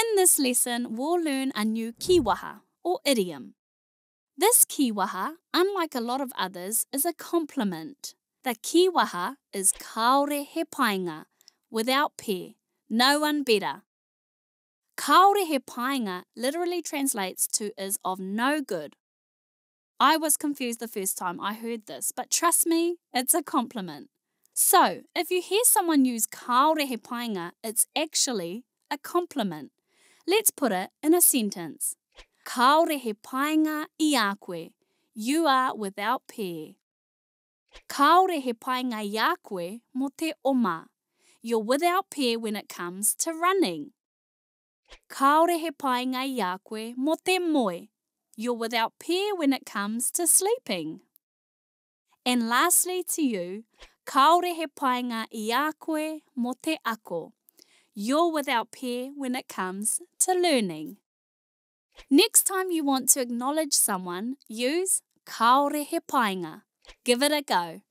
In this lesson, we'll learn a new kiwaha, or idiom. This kiwaha, unlike a lot of others, is a compliment. The kiwaha is kaore he painga, without pe, no one better. Kaore he painga literally translates to is of no good. I was confused the first time I heard this, but trust me, it's a compliment. So, if you hear someone use kaore he painga, it's actually a compliment. Let's put it in a sentence. Kaore he painga i a koe. You are without peer. Kaore he painga i a koe mo te oma. You're without peer when it comes to running. Kaore he painga i a koe mo te moe. You're without peer when it comes to sleeping. And lastly to you, kaore he painga i a koe mo te ako. You're without peer when it comes to learning. Next time you want to acknowledge someone, use kaore he painga. Give it a go.